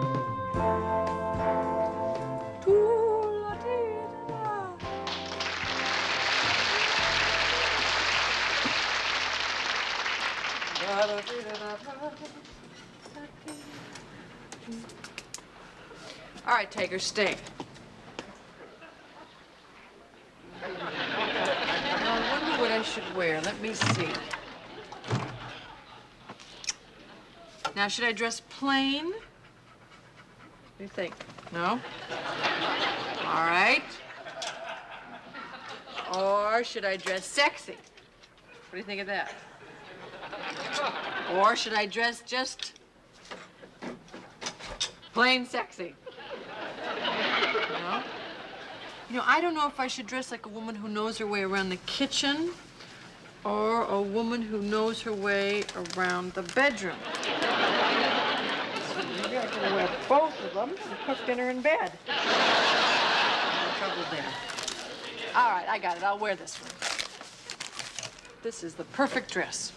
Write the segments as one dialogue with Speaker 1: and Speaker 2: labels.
Speaker 1: All right, Tiger, stay. I wonder what I should wear. Let me see. Now, should I dress plain? What do you think? No? All right. Or should I dress sexy? What do you think of that? Or should I dress just plain sexy? No? You know, I don't know if I should dress like a woman who knows her way around the kitchen or a woman who knows her way around the bedroom. I can wear both of them and cook dinner in bed. No trouble there. All right, I got it. I'll wear this one. This is the perfect dress.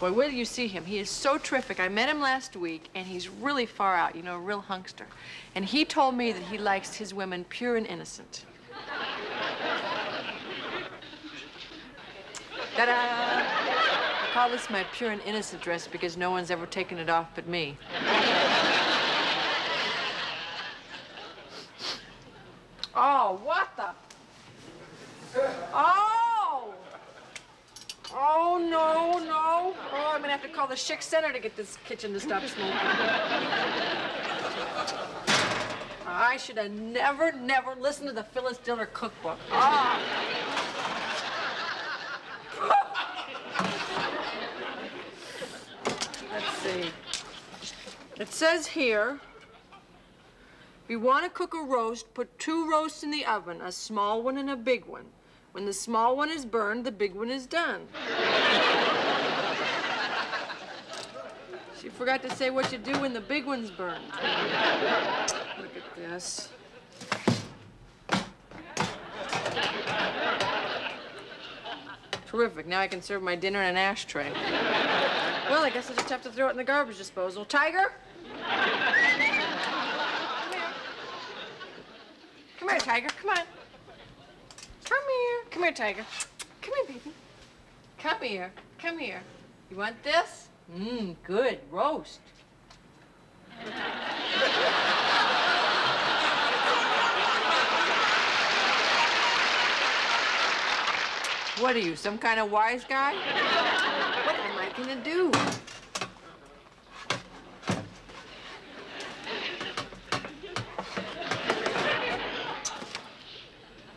Speaker 1: Boy, wait till you see him. He is so terrific. I met him last week, and he's really far out, you know, a real hunkster. And he told me that he likes his women pure and innocent. Ta-da! I call this my pure and innocent dress because no one's ever taken it off but me. Oh, what the? Oh! Oh, no, no. Oh, I'm gonna have to call the Schick Center to get this kitchen to stop smoking. I should have never, never listened to the Phyllis Diller cookbook. Ah. Let's see. It says here, you want to cook a roast, put two roasts in the oven, a small one and a big one. When the small one is burned, the big one is done. she forgot to say what you do when the big one's burned. Look at this. Terrific. Now I can serve my dinner in an ashtray. Well, I guess I just have to throw it in the garbage disposal. Tiger? Come here. Tiger. Come on. Come here. Come here, Tiger. Come here, baby. Come here. Come here. You want this? Mmm, good. Roast. What are you, some kind of wise guy? What am I gonna do?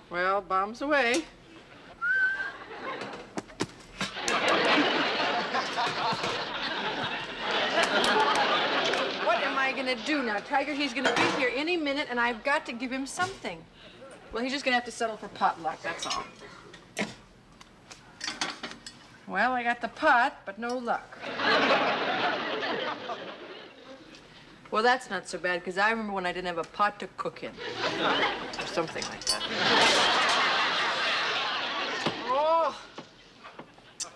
Speaker 1: Well, bombs away. What am I gonna do now? Tiger, he's gonna be here any minute, and I've got to give him something. Well, he's just gonna have to settle for potluck, that's all. Well, I got the pot, but no luck. Well, that's not so bad, because I remember when I didn't have a pot to cook in. Or something like that. Oh!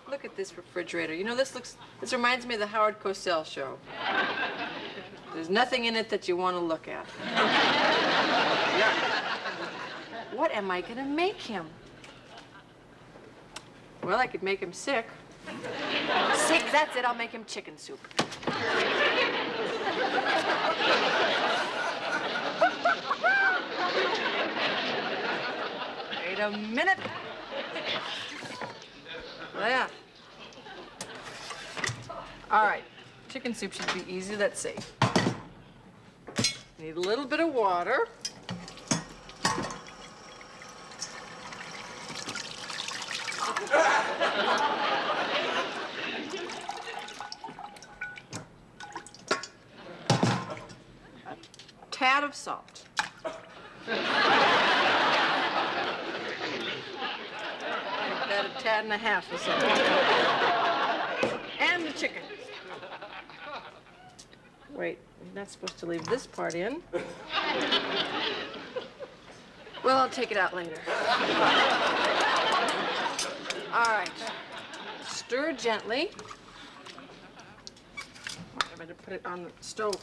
Speaker 1: Look at this refrigerator. You know, this looks, this reminds me of the Howard Cosell show. There's nothing in it that you want to look at. What am I going to make him? Well, I could make him sick. Sick, that's it. I'll make him chicken soup. Wait a minute. There. All right. Chicken soup should be easy. Let's see. Need a little bit of water. tad of salt. About a tad and a half of salt. And the chicken. Wait, you're not supposed to leave this part in. Well, I'll take it out later. All right. Stir gently. Better put it on the stove.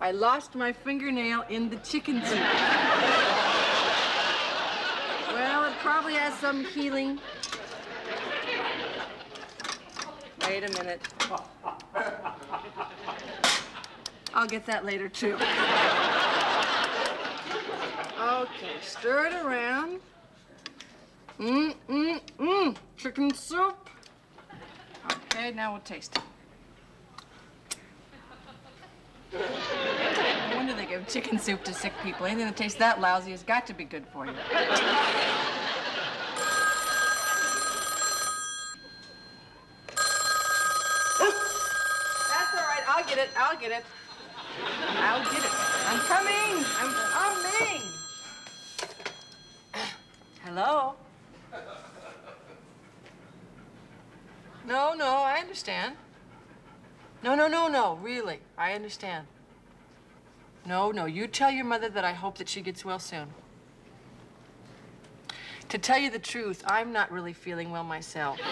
Speaker 1: I lost my fingernail in the chicken soup. well, it probably has some healing. Wait a minute. I'll get that later, too. Okay, stir it around. Mmm, mmm, mmm. Chicken soup. Okay, now we'll taste it. No wonder they give chicken soup to sick people. Anything that tastes that lousy has got to be good for you. That's all right. I'll get it. I'll get it. I'll get it. I'm coming. I'm coming. Hello? No, no, I understand. No, no, no, no, really. I understand. No, no, you tell your mother that I hope that she gets well soon. To tell you the truth, I'm not really feeling well myself.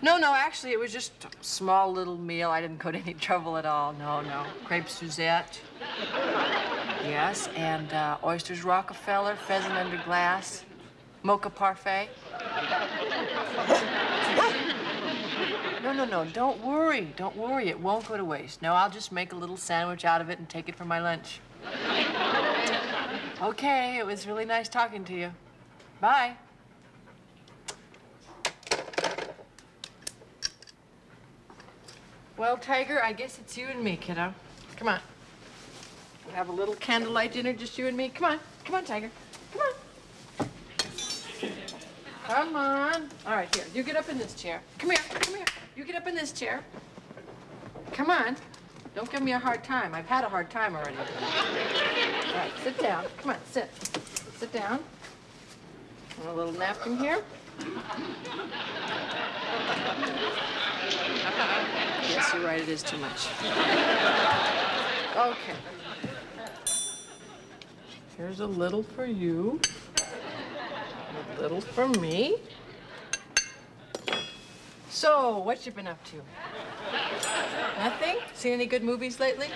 Speaker 1: No, no, actually, it was just a small little meal. I didn't go to any trouble at all. No, no. Crepe Suzette. Yes, and uh, oysters Rockefeller, pheasant under glass, mocha parfait. No, no, no, don't worry. Don't worry. It won't go to waste. No, I'll just make a little sandwich out of it and take it for my lunch. Okay, it was really nice talking to you. Bye. Well, Tiger, I guess it's you and me, kiddo. Come on. We'll have a little candlelight dinner, just you and me. Come on. Come on, Tiger. Come on. Come on. All right, here. You get up in this chair. Come here. Come here. You get up in this chair. Come on. Don't give me a hard time. I've had a hard time already. All right, sit down. Come on, sit. Sit down. A little napkin here. Yes, you're right. It is too much. Okay. Here's a little for you. A little for me. So, what you been up to? Nothing? Seen any good movies lately?